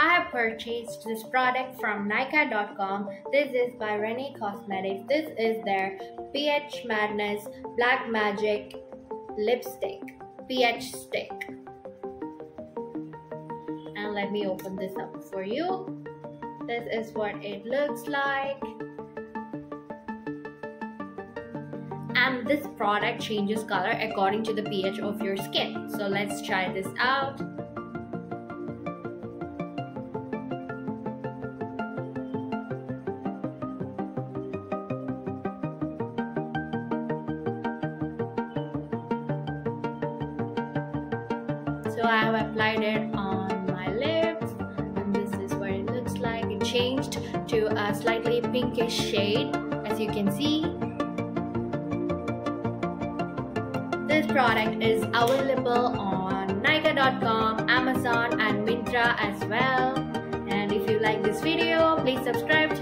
I have purchased this product from Nykaa.com. This is by Renee Cosmetics. This is their PH Madness Black Magic Lipstick. PH Stick. And let me open this up for you. This is what it looks like. And this product changes color according to the pH of your skin. So let's try this out. So I have applied it on my lips and this is what it looks like. It changed to a slightly pinkish shade as you can see. This product is available on Nykaa.com, Amazon and Myntra as well. And if you like this video, please subscribe